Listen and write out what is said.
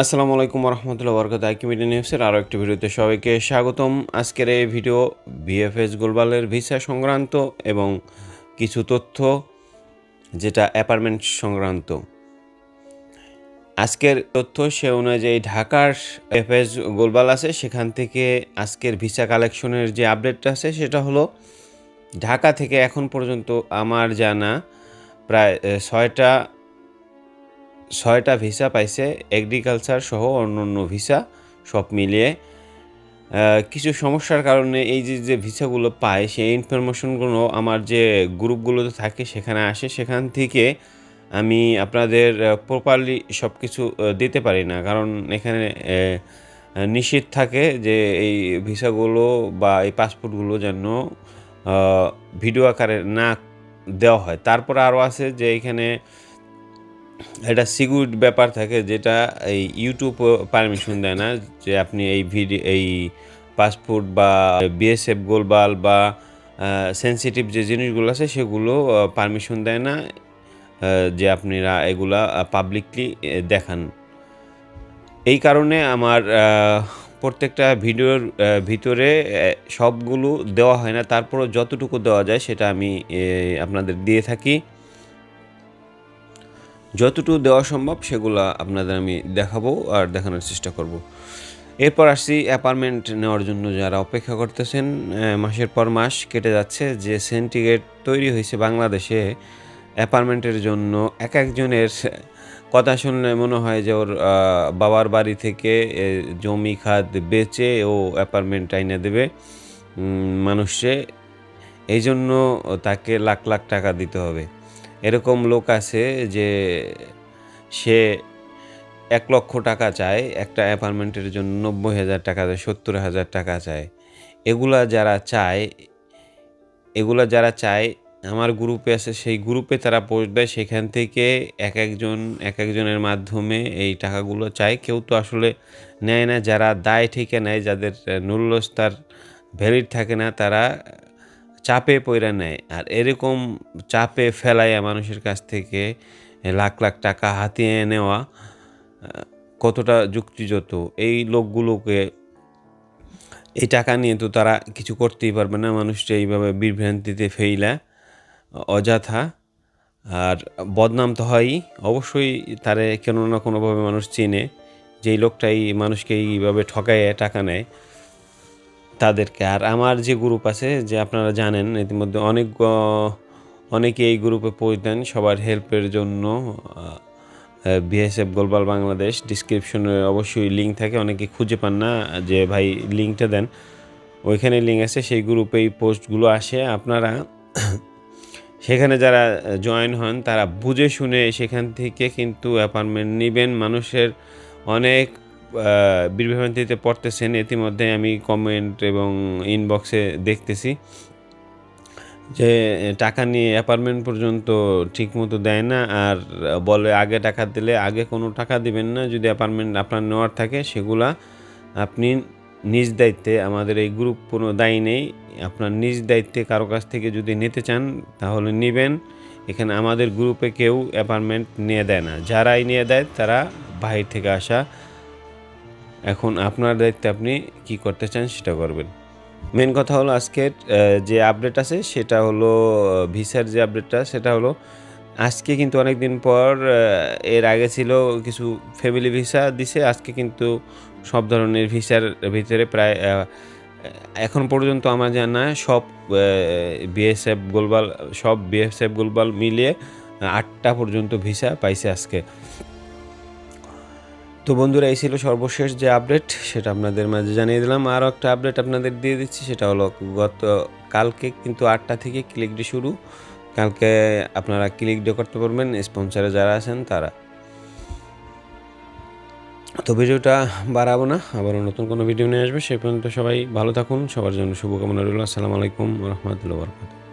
আসসালামু আলাইকুম রহমতুল্লাহ বরকত আইকিমিডিয়া নিউজের আরও একটি ভিডিওতে সবাইকে স্বাগতম। আজকের এই ভিডিও বিএফএস গোলবালের ভিসা সংক্রান্ত এবং কিছু তথ্য, যেটা অ্যাপার্টমেন্ট সংক্রান্ত। আজকের তথ্য সে অনুযায়ী ঢাকার এফএস গোলবাল আছে। সেখান থেকে আজকের ভিসা কালেকশনের যে আপডেটটা আছে, সেটা হলো, ঢাকা থেকে এখন পর্যন্ত আমার জানা, প্রায় ছয়টা ছয়টা ভিসা পাইছে এগ্রিকালচার সহ অন্য ভিসা, সব মিলিয়ে। কিছু সমস্যার কারণে এই যে যে ভিসাগুলো পায়, সেই ইনফরমেশনগুলো আমার যে গ্রুপগুলোতে থাকে, সেখানে আসে, সেখান থেকে আমি আপনাদের প্রপারলি সব কিছু দিতে পারি না। কারণ এখানে নিশ্চিত থাকে যে এই ভিসাগুলো বা এই পাসপোর্টগুলো যেন ভিডিও আকারে না দেওয়া হয়। তারপর আরও আছে যে এখানে এটা সিকিউর ব্যাপার থাকে যেটা এই ইউটিউব পারমিশন দেয় না যে আপনি এই ভিডিও এই পাসপোর্ট বা বিএসএফ গোলবাল বা সেন্সিটিভ যে জিনিসগুলো আছে সেগুলো পারমিশন দেয় না যে আপনারা এগুলা পাবলিকলি দেখান। এই কারণে আমার প্রত্যেকটা ভিডিওর ভিতরে সবগুলো দেওয়া হয় না। তারপরও যতটুকু দেওয়া যায় সেটা আমি আপনাদের দিয়ে থাকি। যতটুকু দেওয়া সম্ভব সেগুলো আপনাদের আমি দেখাবো আর দেখানোর চেষ্টা করব। এরপর আসছি অ্যাপার্টমেন্ট নেওয়ার জন্য যারা অপেক্ষা করতেছেন মাসের পর মাস কেটে যাচ্ছে যে সেন্টিগ্রেড তৈরি হয়েছে বাংলাদেশে। অ্যাপার্টমেন্টের জন্য এক একজনের কথা শুনলে মনে হয় যে ওর বাবার বাড়ি থেকে জমি খাদ বেচে ও অ্যাপার্টমেন্ট আইনে দেবে মানুষে। এই জন্য তাকে লাখ লাখ টাকা দিতে হবে। এরকম লোক আছে যে সে এক লক্ষ টাকা চায়, একটা অ্যাপার্টমেন্টের জন্য নব্বই হাজার টাকা চায়, সত্তর হাজার টাকা চায়। এগুলা যারা চায়, এগুলা যারা চায়, আমার গ্রুপে আছে, সেই গ্রুপে তারা পোস্ট দেয় সেখান থেকে এক একজন, এক একজনের মাধ্যমে এই টাকাগুলো চায়। কেউ তো আসলে নেয় না, যারা দায় ঠিকে নেয়, যাদের নুল্যস্তার ভ্যালিড থাকে না, তারা চাপে পয়রা নেয়। আর এরকম চাপে ফেলাইয়া মানুষের কাছ থেকে লাখ লাখ টাকা হাতিয়ে নেওয়া কতটা যুক্তিযত এই লোকগুলোকে, এই টাকা নিয়ে তো তারা কিছু করতেই পারবে না। মানুষটা এইভাবে বিভ্রান্তিতে ফেইলা, অযথা। আর বদনাম তো হয়ই। অবশ্যই তারে কেন না কোনোভাবে মানুষ চিনে। যেই লোকটাই মানুষকে এইভাবে ঠকাইয়ে টাকা নেয় তাদেরকে। আর আমার যে গ্রুপ আছে, যে আপনারা জানেন, ইতিমধ্যে অনেক অনেকে এই গ্রুপে পোস্ট দেন সবার হেল্পের জন্য। বিএসএফ গ্লোবাল বাংলাদেশ ডিসক্রিপশনে অবশ্যই লিঙ্ক থাকে, অনেকে খুঁজে পান না যে ভাই লিঙ্কটা দেন। ওইখানে লিঙ্ক আছে, সেই গ্রুপে এই পোস্টগুলো আসে। আপনারা সেখানে যারা জয়েন হন, তারা বুঝে শুনে সেখান থেকে কিন্তু অ্যাপার্টমেন্ট নেবেন। মানুষের অনেক বিভ্রান্তিতে পড়তেছেন, ইতিমধ্যে আমি কমেন্ট এবং ইনবক্সে দেখতেছি যে, টাকা নিয়ে অ্যাপার্টমেন্ট পর্যন্ত ঠিকমতো দেয় না আর বলে আগে টাকা দিলে আগে কোনো টাকা দিবেন না, যদি অ্যাপার্টমেন্ট আপনার নেওয়ার থাকে সেগুলা আপনি নিজ দায়িত্বে, আমাদের এই গ্রুপ কোনো দায়ী নেই, আপনার নিজ দায়িত্বে কারও কাছ থেকে যদি নিতে চান তাহলে নেবেন, এখানে আমাদের গ্রুপে কেউ অ্যাপার্টমেন্ট নিয়ে দেয় না, যারাই নিয়ে দেয় তারা বাহির থেকে আসা এখন আপনার দায়িত্বে আপনি কি করতে চান সেটা করবেন। মেন কথা হলো আজকের যে আপডেট আছে সেটা হলো ভিসার যে আপডেটটা সেটা হলো আজকে কিন্তু অনেক দিন পর এর আগে ছিল কিছু ফ্যামিলি ভিসা দিছে, আজকে কিন্তু সব ধরনের ভিসার ভিতরে প্রায় এখন পর্যন্ত আমার জানা সব বিএসএফ গোলবাল সব বিএসএফ গোলবাল মিলিয়ে আটটা পর্যন্ত ভিসা পাইছে আজকে। তো বন্ধুরা, এই ছিল সর্বশেষ যে আপডেট সেটা আপনাদের মাঝে জানিয়ে দিলাম। আরও একটা আপডেট আপনাদের দিয়ে দিচ্ছি, সেটা হলো গত, কালকে কিন্তু আটটা থেকে ক্লিক ডে শুরু। কালকে আপনারা ক্লিক ডে করতে পারবেন স্পন্সারে যারা আছেন তারা। তো ভিডিওটা বাড়াবো না, আবারও নতুন কোনো ভিডিও নিয়ে আসবে, সে পর্যন্ত সবাই ভালো থাকুন, সবার জন্য শুভকামনা রইল। আসসালামু আলাইকুম রহমতুল্লাহ বরকাত